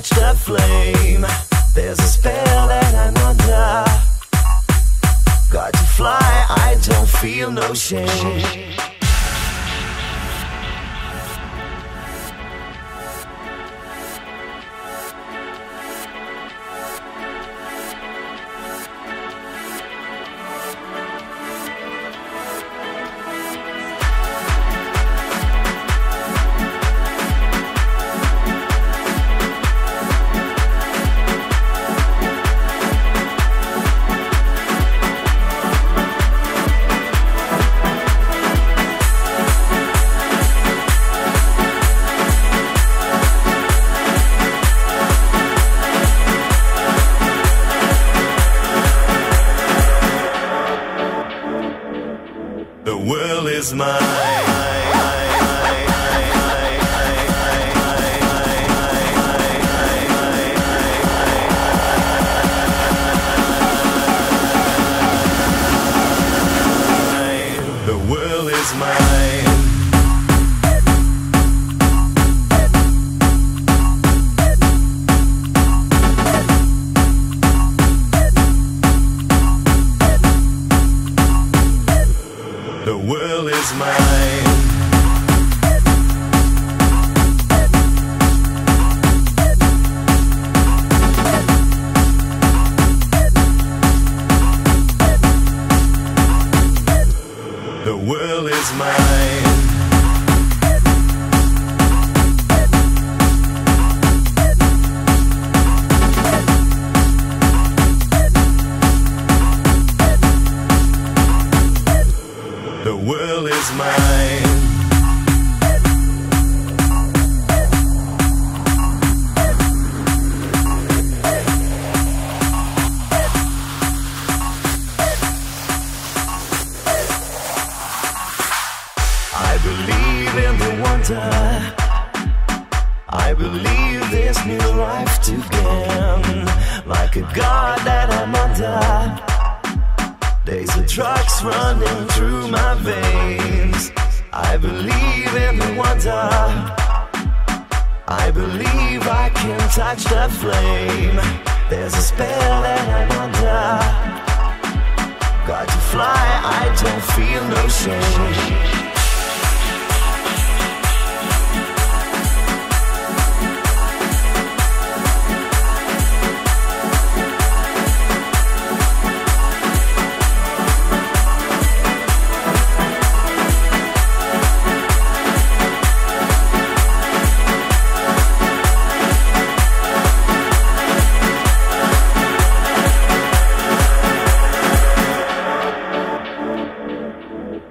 can touch the flame. There's a spell that I'm under. Got to fly, I don't feel no shame. Is mine. Mine. World is mine. I believe in the wonder. I believe this new life to gain. Like a god that I'm under. There's a drugs running through my veins. I believe in the wonder. I believe I can touch the flame. There's a spell that I'm under. Got to fly, I don't feel no shame.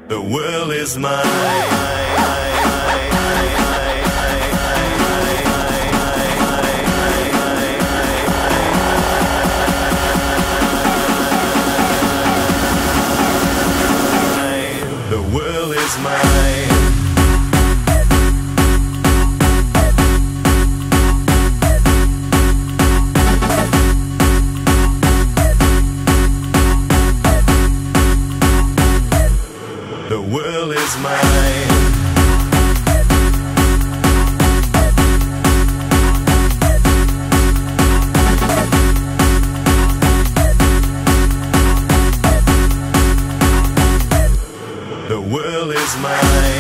The world is mine. Is mine.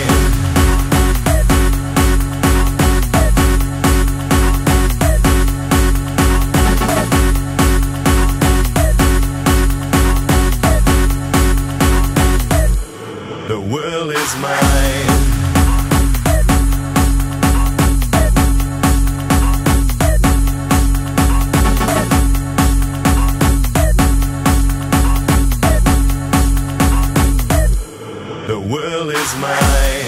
World is mine.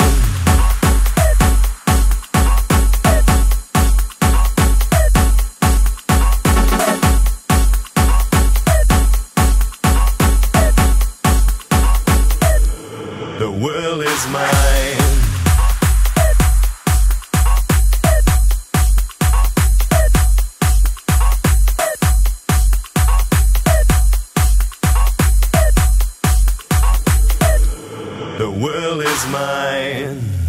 The world is mine. Mine.